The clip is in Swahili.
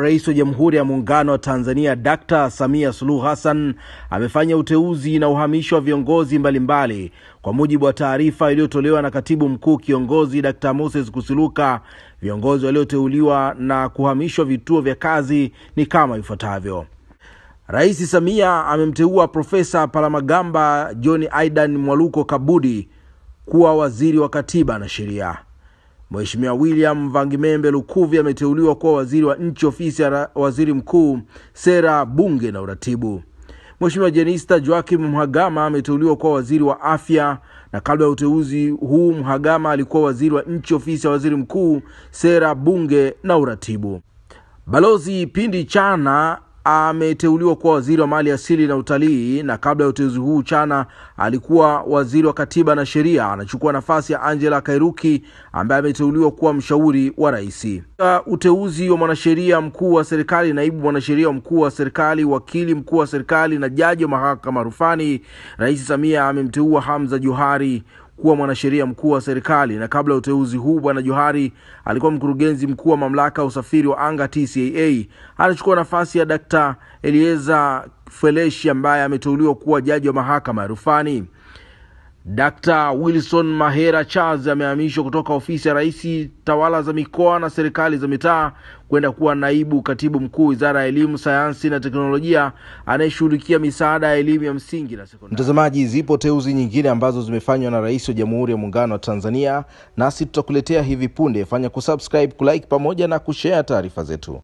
Rais wa Jamhuri ya Muungano wa Tanzania Dkt. Samia Suluhu Hassan amefanya uteuzi na uhamisho wa viongozi mbalimbali. mbali. Kwa mujibu wa taarifa iliyotolewa na Katibu Mkuu Kiongozi Dkt. Moses Kusiluka, viongozi walioteuliwa na kuhamishwa vituo vya kazi ni kama ifuatavyo. Rais Samia amemteua Profesa Palamagamba John Aidan Mwaluko Kabudi kuwa waziri wa Katiba na Sheria. Mheshimiwa William Vangimembe Lukuvi ameteuliwa kuwa waziri wa nchi ofisi ya waziri mkuu, sera, bunge na uratibu. mweshimiwa Jenista Joakim Mhagama ameteuliwa kuwa waziri wa afya, na kabla ya uteuzi huu Mhagama alikuwa waziri wa nchi ofisi ya waziri mkuu, sera, bunge na uratibu. Balozi Pindi Chana ameteuliwa kuwa waziri wa mali asili na utalii, na kabla ya uteuzi huu Chana alikuwa waziri wa katiba na sheria. Anachukua nafasi ya Angela Kairuki ambaye ameteuliwa kuwa mshauri wa rais. Uteuzi wa mwanasheria mkuu wa serikali, naibu mwanasheria mkuu wa serikali, wakili mkuu wa serikali na jaji wa mahakama rufani, Rais Samia amemteua Hamza Johari kuwa mwanasheria mkuu wa serikali na kabla ya uteuzi huu bwana Johari alikuwa mkurugenzi mkuu wa mamlaka ya usafiri wa anga TCAA. Anachukua nafasi ya Dkt. Elieza Feleshi ambaye ameteuliwa kuwa jaji wa mahakama ya rufani. Dkt. Wilson Mahera Charles amehamishwa kutoka ofisi ya rais tawala za mikoa na serikali za mitaa kwenda kuwa naibu katibu mkuu wizara ya elimu, sayansi na teknolojia anayeshughulikia misaada ya elimu ya msingi na sekondari. Mtazamaji, zipo teuzi nyingine ambazo zimefanywa na rais wa Jamhuri ya Muungano wa Tanzania, nasi tutakuletea hivi punde. Fanya kusubscribe, kulike pamoja na kushare taarifa zetu.